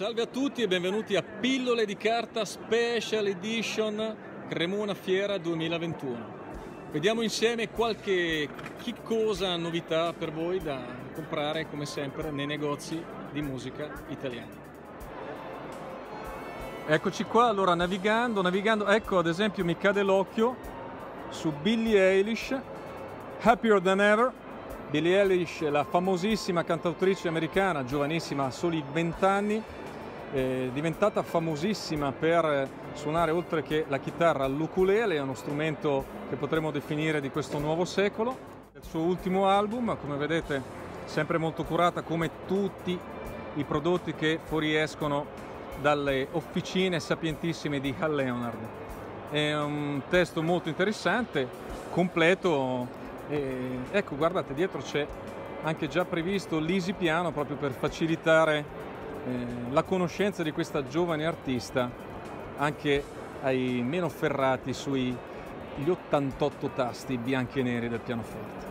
Salve a tutti e benvenuti a Pillole di carta Special Edition Cremona Fiera 2021. Vediamo insieme qualche chiccosa novità per voi da comprare come sempre nei negozi di musica italiana. Eccoci qua, allora navigando, navigando, ecco ad esempio mi cade l'occhio su Billie Eilish, Happier Than Ever, Billie Eilish, la famosissima cantautrice americana, giovanissima, ha soli 20 anni, è diventata famosissima per suonare oltre che la chitarra l'ukulele, è uno strumento che potremmo definire di questo nuovo secolo. Il suo ultimo album, come vedete, sempre molto curata come tutti i prodotti che fuoriescono dalle officine sapientissime di Hal Leonard. È un testo molto interessante, completo. E ecco, guardate, dietro c'è anche già previsto l'easy piano proprio per facilitare eh, la conoscenza di questa giovane artista anche ai meno ferrati sugli 88 tasti bianchi e neri del pianoforte.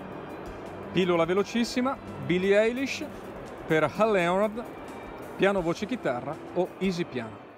Pillola velocissima, Billie Eilish per Hal Leonard, piano voce chitarra o easy piano.